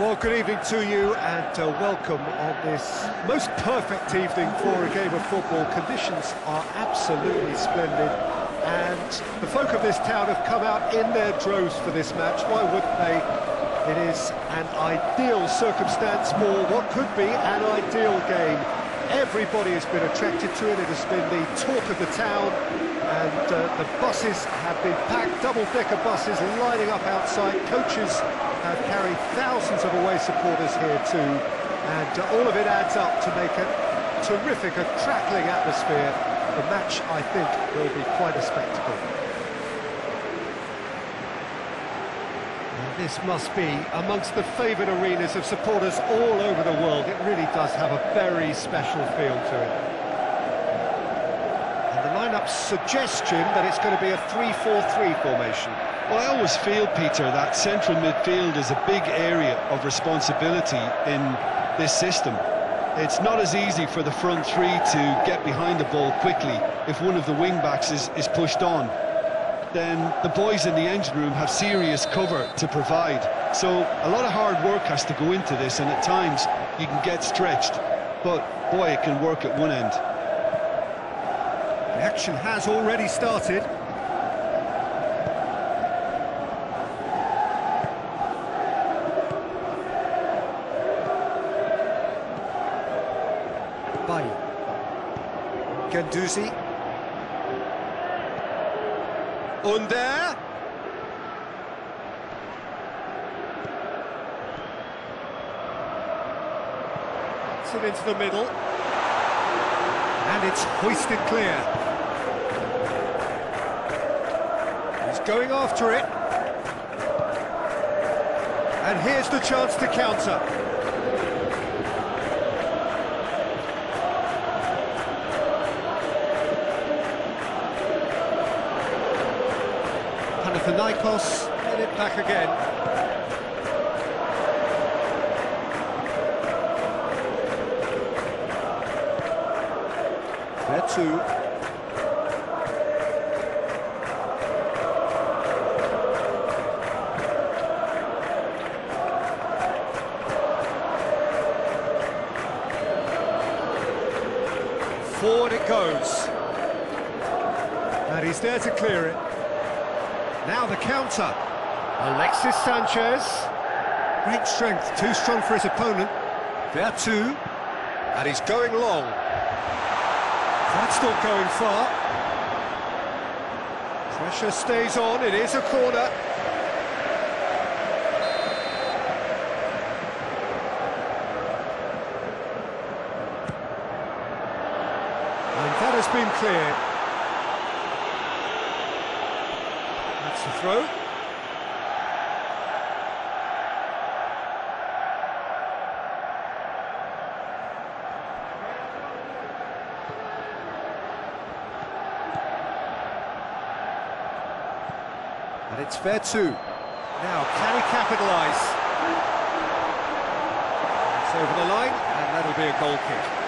Well, good evening to you and uh, welcome on this most perfect evening for a game of football. Conditions are absolutely splendid and the folk of this town have come out in their droves for this match. Why wouldn't they? It is an ideal circumstance for what could be an ideal game. Everybody has been attracted to it. It has been the talk of the town and uh, the buses have been packed, double-decker buses lining up outside. Coaches have carried thousands of away supporters here too, and uh, all of it adds up to make a terrific, a crackling atmosphere. The match, I think, will be quite a spectacle. This must be amongst the favoured arenas of supporters all over the world. It really does have a very special feel to it. Lineup suggestion that it's going to be a 3-4-3 formation. Well, I always feel, Peter, that central midfield is a big area of responsibility in this system. It's not as easy for the front three to get behind the ball quickly if one of the wing-backs is, is pushed on. Then the boys in the engine room have serious cover to provide. So a lot of hard work has to go into this, and at times you can get stretched. But, boy, it can work at one end. Action has already started. Bailly. Guendouzi. Under. It's into the middle. And it's hoisted clear. Going after it. And here's the chance to counter. Panathinaikos get it back again. There two. Forward it goes. And he's there to clear it. Now the counter. Alexis Sanchez. Great strength, too strong for his opponent. There two. And he's going long. That's not going far. Pressure stays on, it is a corner. And that has been cleared. That's the throw. And it's fair too. Now, can he capitalise? It's over the line, and that'll be a goal kick.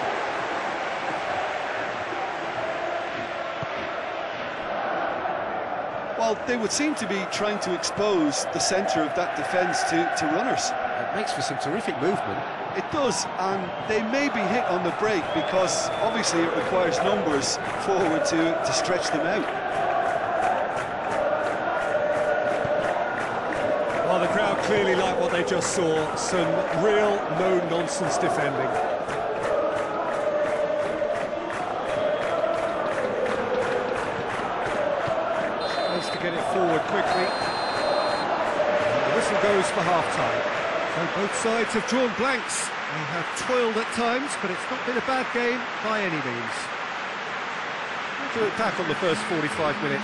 Well, they would seem to be trying to expose the centre of that defence to, to runners. It makes for some terrific movement. It does, and they may be hit on the break because obviously it requires numbers forward to, to stretch them out. Well, the crowd clearly like what they just saw. Some real no-nonsense defending. Get it forward quickly. And the whistle goes for half-time. So both sides have drawn blanks. They have toiled at times, but it's not been a bad game by any means. It back on the first 45 minutes.